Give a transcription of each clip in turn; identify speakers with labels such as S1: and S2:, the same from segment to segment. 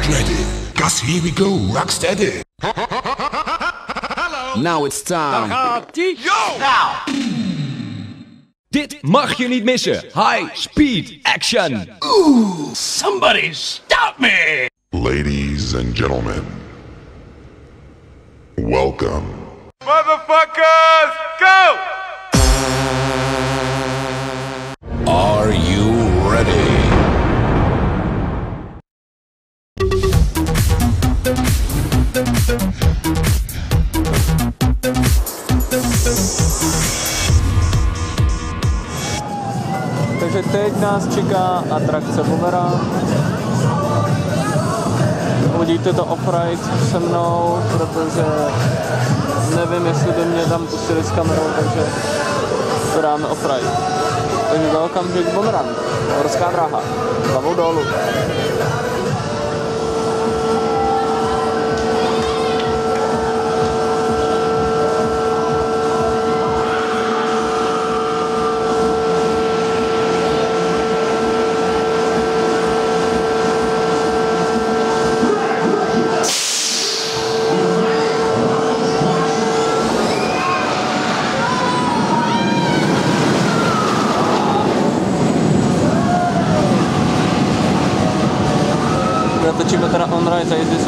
S1: Get ready, cause here we go, rock steady. Hello.
S2: Now it's time. Yo! Now!
S3: Dit mag je niet missen. High Speed Action.
S4: Ooh, somebody stop me!
S1: Ladies and gentlemen, welcome.
S5: Motherfuckers, go!
S6: Takže teď nás čeká atrakce Boomerang. Uvidíte to off-ride se mnou, protože nevím, jestli by mě tam pustili s kamerou, takže to dáme off-ride. Takže welcome to Boomerang, horská dráha, hlavou dolů. он нравится, а если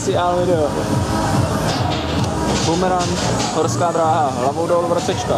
S6: Speciál video. Boomerang, horská dráha, hlavou dolů vracečka.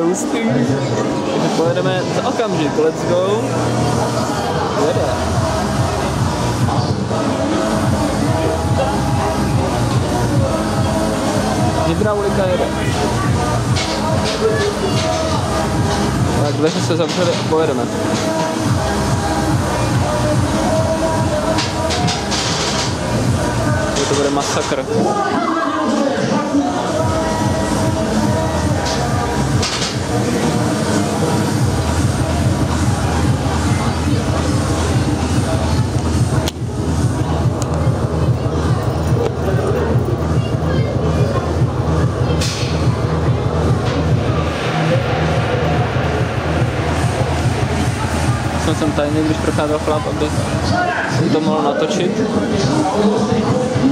S6: Hustý. Takže pojedeme za okamžik, let's go. Jede. Hydraulika jede. Tak dveře se zavřely a pojedeme. To bude masakr. Jsem sem tajně, když procházel chlap, aby to mohl natočit.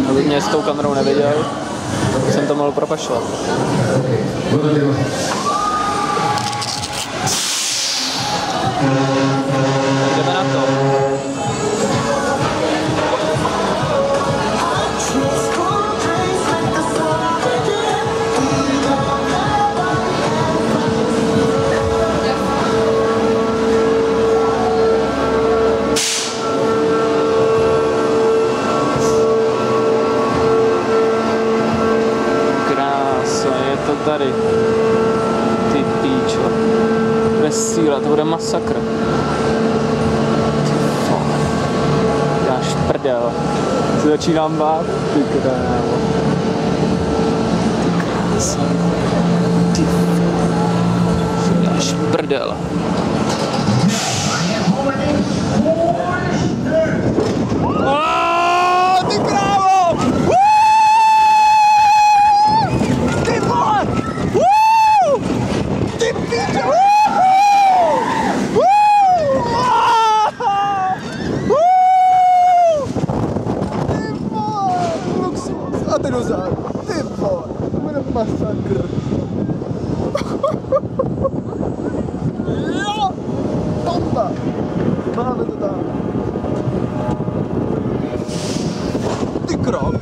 S6: Aby mě s tou kamerou neviděl. Tak jsem to mohl propašovat. Tady. Ty píčo. Bude síla, to bude masakr. Dáš prdel. Se začínám bát. Ty krávo. Ty krása. Ty vole. Šprdel. Aaaa, ty krávo! Woo! Ty vole! Woo! Ty píče! Woo! Woo! Ah! Woo! Ty vole! Luxus a dinozaur. Ty vole! To bude masakr. jo! Bomba! Máme to tam. Ty krok.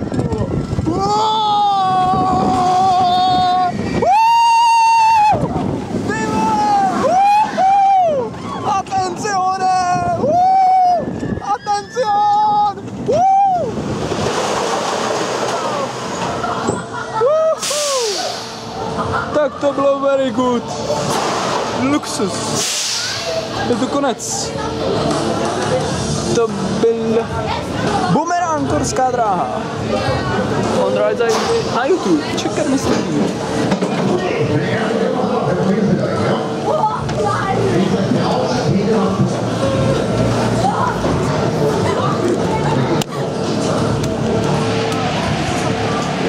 S6: Ty vole! Woohoo! Attenzione! Woo! Attenzione! Woo! Woohoo! Tak to bylo very good. Luxus. Je to konec. To byl Bumerang Korská dráha. Je tady na YouTube. Čekat myslím.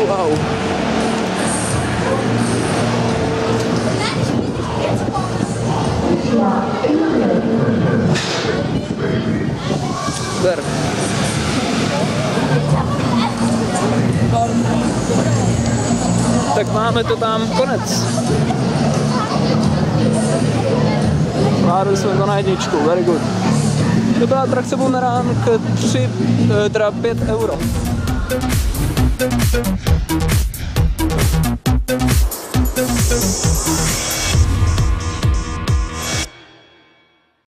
S6: Wow. Máme to tam konec. Zvládli jsme to na jedničku, very good. To byla atrakce Boomerang 3, eh, teda 5 euro.